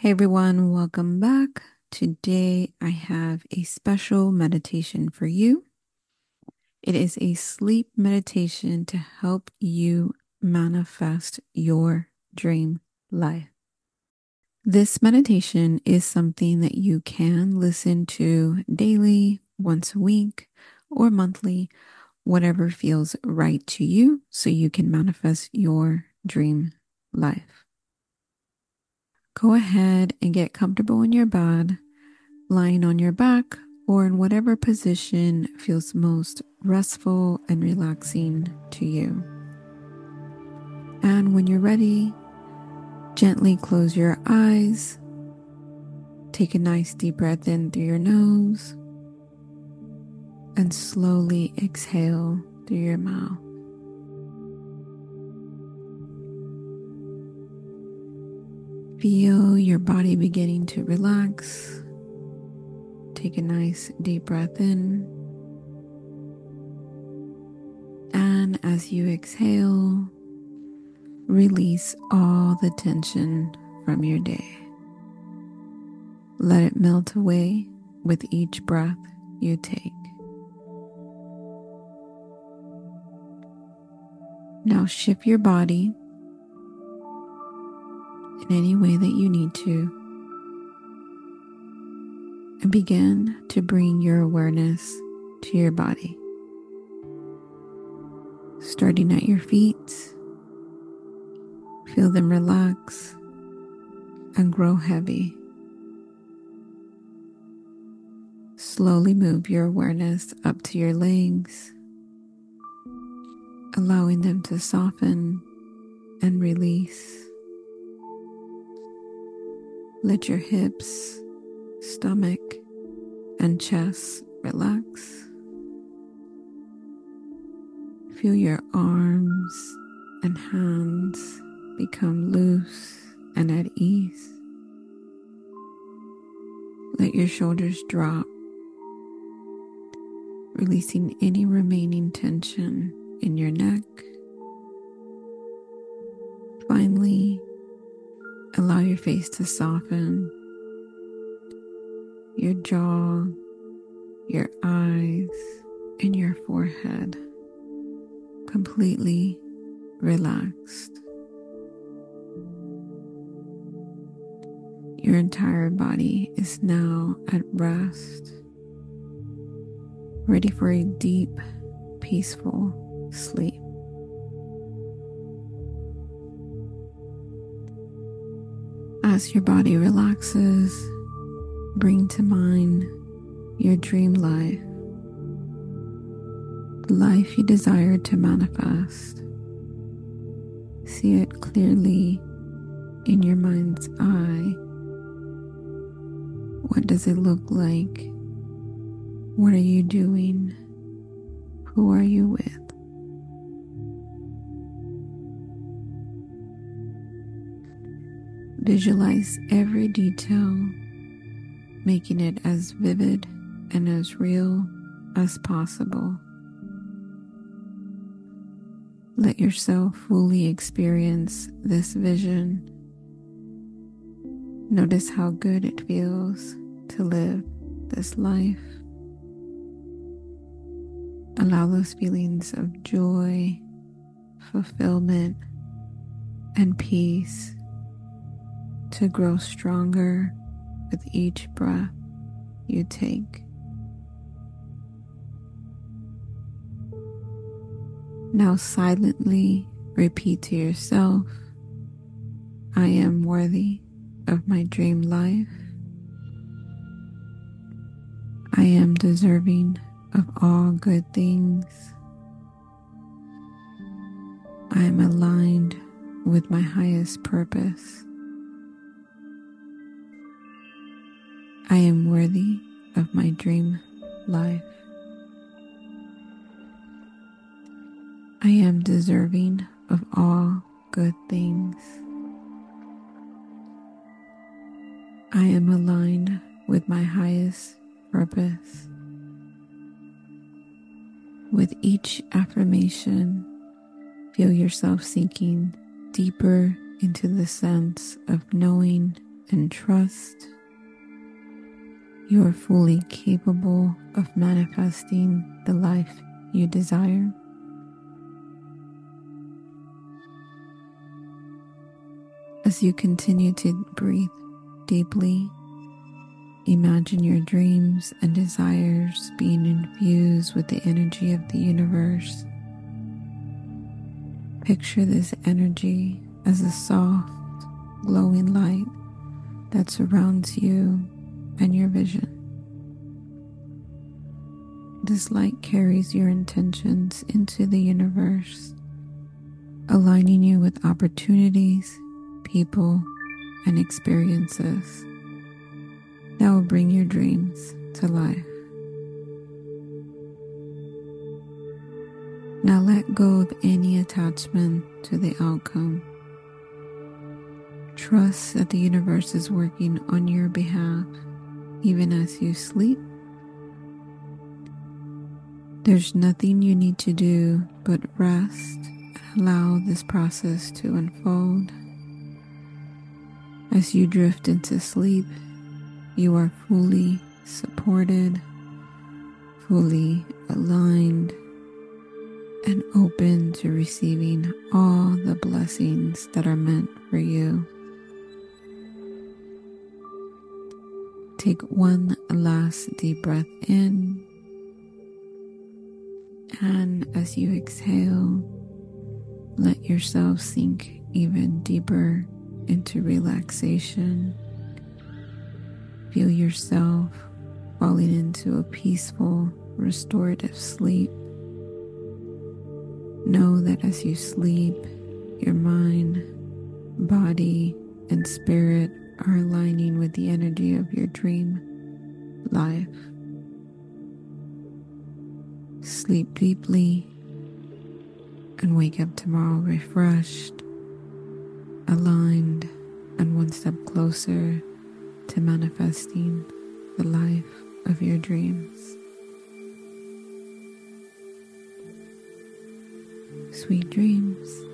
Hey everyone, welcome back. Today I have a special meditation for you. It is a sleep meditation to help you manifest your dream life. This meditation is something that you can listen to daily, once a week, or monthly, whatever feels right to you, so you can manifest your dream life. Go ahead and get comfortable in your bed, lying on your back or in whatever position feels most restful and relaxing to you. And when you're ready, gently close your eyes. Take a nice deep breath in through your nose and slowly exhale through your mouth. Feel your body beginning to relax. Take a nice deep breath in. And as you exhale, release all the tension from your day. Let it melt away with each breath you take. Now shift your body in any way that you need to. And begin to bring your awareness to your body. Starting at your feet, feel them relax and grow heavy. Slowly move your awareness up to your legs, allowing them to soften and release. Let your hips, stomach, and chest relax. Feel your arms and hands become loose and at ease. Let your shoulders drop, releasing any remaining tension in your neck. Allow your face to soften, your jaw, your eyes, and your forehead completely relaxed. Your entire body is now at rest, ready for a deep, peaceful sleep. As your body relaxes, bring to mind your dream life, the life you desire to manifest. See it clearly in your mind's eye. What does it look like? What are you doing? Who are you with? Visualize every detail, making it as vivid and as real as possible. Let yourself fully experience this vision. Notice how good it feels to live this life. Allow those feelings of joy, fulfillment, and peace to grow stronger with each breath you take. Now silently repeat to yourself, I am worthy of my dream life. I am deserving of all good things. I am aligned with my highest purpose. I am worthy of my dream life. I am deserving of all good things. I am aligned with my highest purpose. With each affirmation, feel yourself sinking deeper into the sense of knowing and trust you are fully capable of manifesting the life you desire. As you continue to breathe deeply, imagine your dreams and desires being infused with the energy of the universe. Picture this energy as a soft, glowing light that surrounds you and your vision. This light carries your intentions into the universe, aligning you with opportunities, people, and experiences that will bring your dreams to life. Now let go of any attachment to the outcome. Trust that the universe is working on your behalf even as you sleep. There's nothing you need to do but rest and allow this process to unfold. As you drift into sleep, you are fully supported, fully aligned, and open to receiving all the blessings that are meant for you. Take one last deep breath in. And as you exhale, let yourself sink even deeper into relaxation. Feel yourself falling into a peaceful, restorative sleep. Know that as you sleep, of your dream life. Sleep deeply and wake up tomorrow refreshed, aligned, and one step closer to manifesting the life of your dreams. Sweet dreams.